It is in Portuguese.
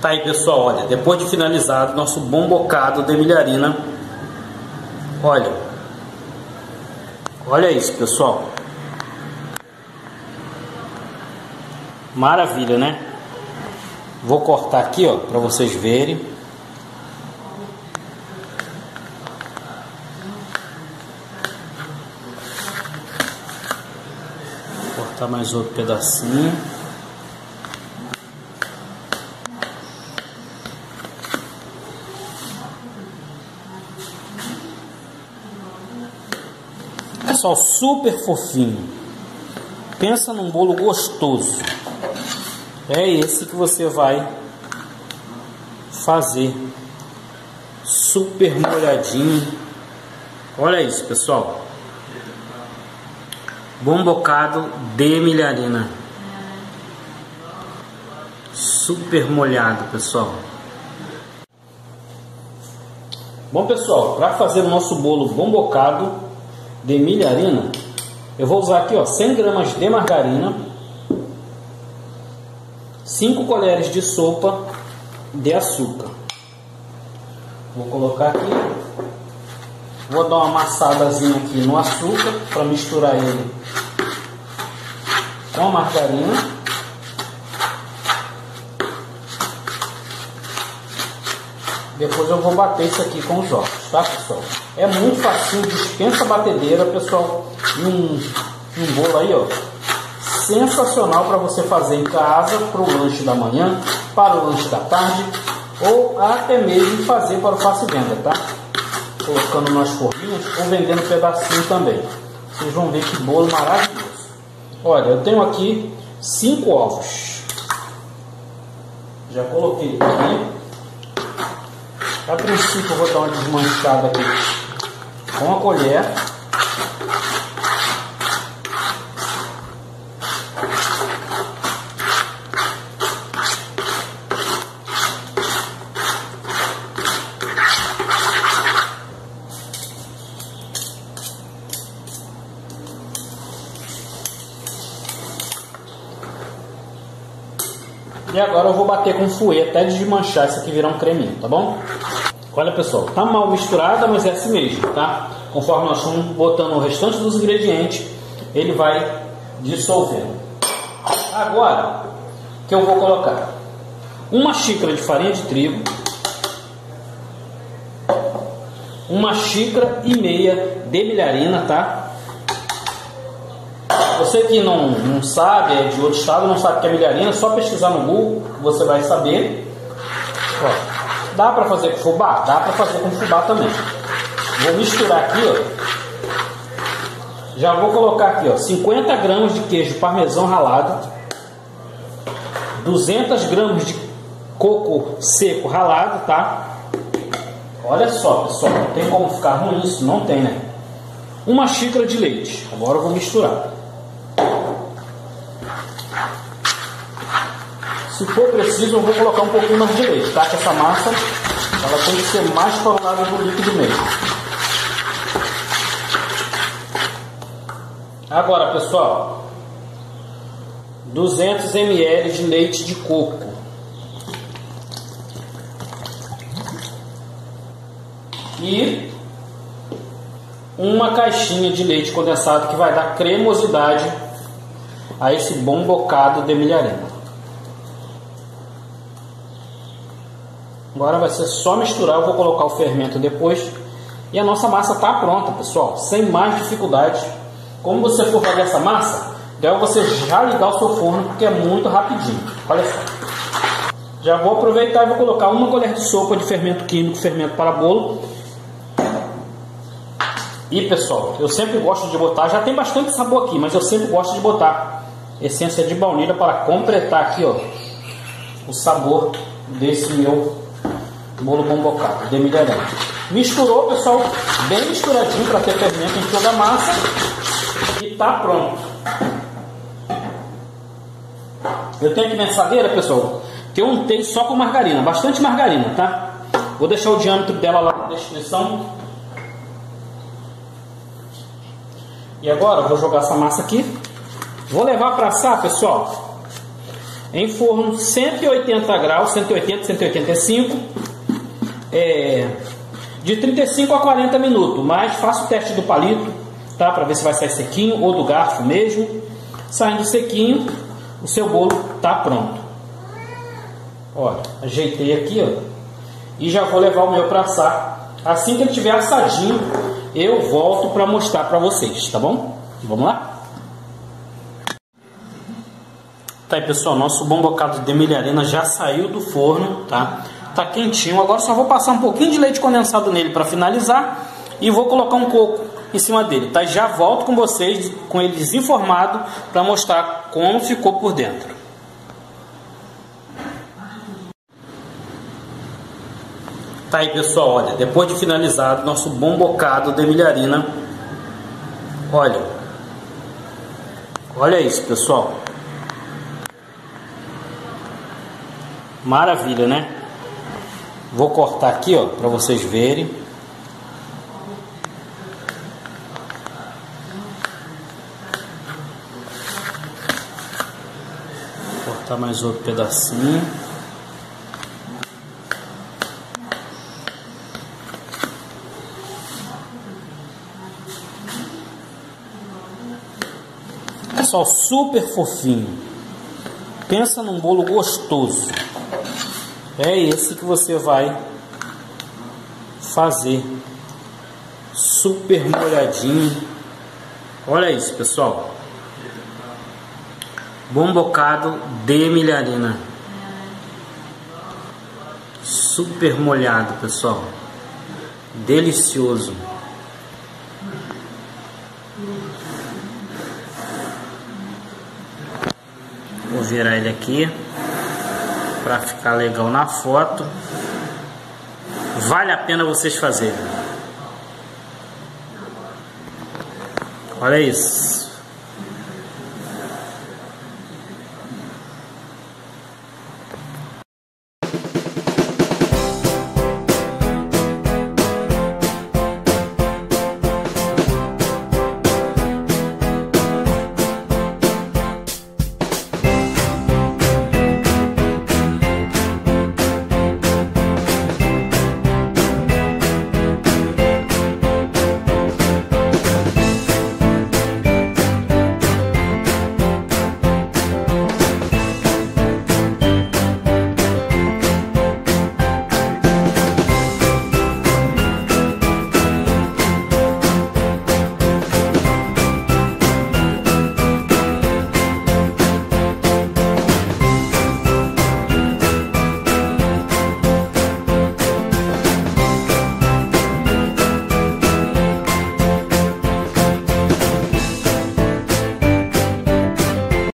Tá aí pessoal, olha, depois de finalizado nosso bom bocado de milharina, olha, olha isso pessoal, maravilha né? Vou cortar aqui ó, para vocês verem. Cortar mais outro pedacinho. Pessoal, super fofinho. Pensa num bolo gostoso. É esse que você vai fazer. Super molhadinho. Olha isso, pessoal. Bom bocado de milharina. Super molhado, pessoal. Bom, pessoal, para fazer o nosso bolo bom bocado, de milharina, eu vou usar aqui ó, 100 gramas de margarina, 5 colheres de sopa de açúcar. Vou colocar aqui, vou dar uma amassadazinha aqui no açúcar para misturar ele com a margarina. Depois eu vou bater isso aqui com os ovos, tá pessoal? É muito facinho, dispensa batedeira, pessoal. Um, um bolo aí, ó. Sensacional para você fazer em casa, para o lanche da manhã, para o lanche da tarde, ou até mesmo fazer para o fácil venda, tá? Colocando nas forminhas ou vendendo pedacinho também. Vocês vão ver que bolo maravilhoso. Olha, eu tenho aqui cinco ovos. Já coloquei aqui. A princípio eu vou dar uma desmanchada aqui com a colher. E agora eu vou bater com fouet até desmanchar isso aqui virar um creminho, tá bom? Olha pessoal, tá mal misturada, mas é assim mesmo, tá? Conforme nós vamos botando o restante dos ingredientes, ele vai dissolvendo. Agora, que eu vou colocar uma xícara de farinha de trigo, uma xícara e meia de milharina, tá? Você que não, não sabe, é de outro estado, não sabe o que é milharina, só pesquisar no Google, você vai saber. Ó, Dá para fazer com fubá? Dá para fazer com fubá também. Vou misturar aqui, ó. Já vou colocar aqui, ó, 50 gramas de queijo parmesão ralado, 200 gramas de coco seco ralado, tá? Olha só, pessoal, não tem como ficar ruim isso, não tem, né? Uma xícara de leite. Agora eu vou misturar. Se for preciso, eu vou colocar um pouquinho mais de leite, tá? Que essa massa ela tem que ser mais lado do líquido mesmo. Agora, pessoal, 200 ml de leite de coco. E uma caixinha de leite condensado que vai dar cremosidade a esse bom bocado de milharina. Agora vai ser só misturar, eu vou colocar o fermento depois. E a nossa massa está pronta, pessoal, sem mais dificuldade. Como você for fazer essa massa, deve você já ligar o seu forno, porque é muito rapidinho. Olha só. Já vou aproveitar e vou colocar uma colher de sopa de fermento químico, fermento para bolo. E pessoal, eu sempre gosto de botar, já tem bastante sabor aqui, mas eu sempre gosto de botar essência de baunilha para completar aqui, ó, o sabor desse meu bolo bombocado milharão. Misturou, pessoal, bem misturadinho para ter fermento em toda a massa e tá pronto. Eu tenho aqui minha assadeira, pessoal, que eu untei só com margarina, bastante margarina, tá? Vou deixar o diâmetro dela lá na descrição. E agora eu vou jogar essa massa aqui. Vou levar para assar, pessoal. em forno 180 graus, 180, 185, é, de 35 a 40 minutos. Mas faça o teste do palito, tá? Para ver se vai sair sequinho ou do garfo mesmo. Saindo sequinho, o seu bolo tá pronto. Olha, ajeitei aqui, ó, e já vou levar o meu para assar. Assim que ele tiver assadinho, eu volto para mostrar para vocês, tá bom? Vamos lá? Tá aí pessoal, nosso bom bocado de milharina já saiu do forno, tá? Tá quentinho, agora só vou passar um pouquinho de leite condensado nele para finalizar e vou colocar um coco em cima dele, tá? Já volto com vocês, com ele desinformado, para mostrar como ficou por dentro. Tá aí pessoal, olha, depois de finalizado nosso bom bocado de milharina, olha, olha isso pessoal, maravilha né, vou cortar aqui ó, para vocês verem, cortar mais outro pedacinho. Pessoal, super fofinho. Pensa num bolo gostoso. É esse que você vai fazer. Super molhadinho. Olha isso, pessoal. Bom bocado de milharina. Super molhado, pessoal. Delicioso. Vou virar ele aqui para ficar legal na foto. Vale a pena vocês fazerem. Olha isso.